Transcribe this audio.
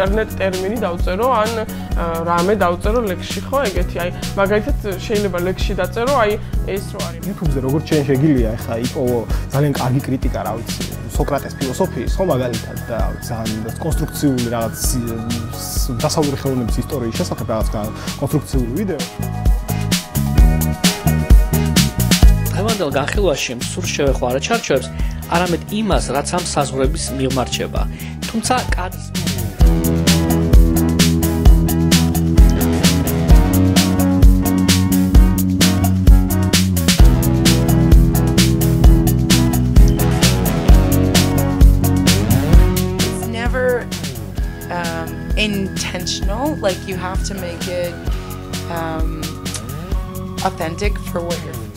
ინტერნეტ ტერმინი დავწერო ან რამე დავწერო ლექსში ხო ეგეთი აი მაგალითად შეიძლება ლექსში დაწერო აი ეს რო არის. YouTube-ზე როგორც ჩვენ შეგილია ახლა იპოვო ძალიან კარგი კრიტიკა რა ვიცი სოკრატეს ფილოსოფიის ხო მაგალითად და ძალიან კონსტრუქციული რაღაც დასავლური ხელოვნების ისტორიის შესახებ რაღაც კონსტრუქციული ვიდეო. დღევანდელ განხილვაში სულ შევეხო არა ჩარჩოებს არამედ იმას რაც ამ საზღვრების მიღმარჩება. თუმცა never um, intentional. Like you have to make it um, authentic for what you're